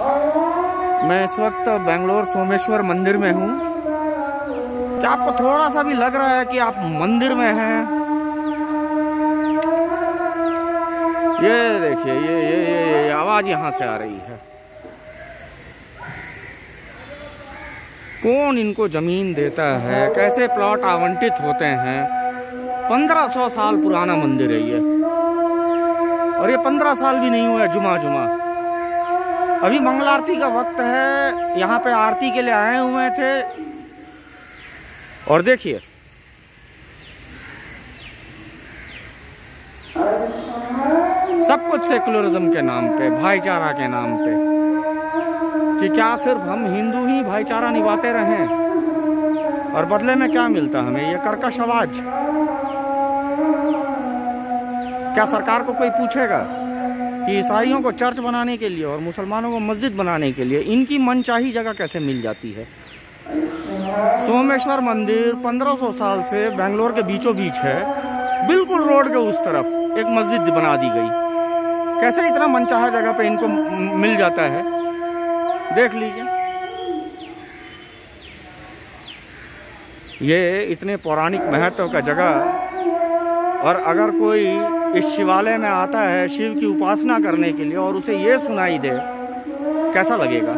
मैं इस वक्त बेंगलोर सोमेश्वर मंदिर में हूँ। क्या आपको थोड़ा सा भी लग रहा है कि आप मंदिर में हैं? ये देखिए ये ये ये, ये आवाज़ यहाँ से आ रही है। कौन इनको ज़मीन देता है? कैसे प्लॉट आवंटित होते हैं? पंद्रह सौ साल पुराना मंदिर है ये। और ये पंद्रह साल भी नहीं हुआ है जुमा जुमा अभी मंगल आरती का वक्त है। यहाँ पे आरती के लिए आए हुए थे। और देखिए। सब कुछ सेकुलरिज्म के नाम पे, भाईचारा के नाम पे। कि क्या सिर्फ़ हम हिंदू ही भाईचारा निभाते रहें? और बदले में क्या मिलता हमें? ये कर्कश आवाज़। क्या सरकार को कोई पूछेगा? कि ईसाइयों को चर्च बनाने के लिए और मुसलमानों को मस्जिद बनाने के लिए इनकी मनचाही जगह कैसे मिल जाती है? सोमेश्वर मंदिर 1500 साल से बेंगलोर के बीचों बीच है। बिल्कुल रोड के उस तरफ़ एक मस्जिद बना दी गई। कैसे इतना मनचाहा जगह पे इनको मिल जाता है? देख लीजिए। ये इतने पौराणिक महत्व का जगह और अगर कोई इस शिवालय में आता है शिव की उपासना करने के लिए और उसे ये सुनाई दे, कैसा लगेगा?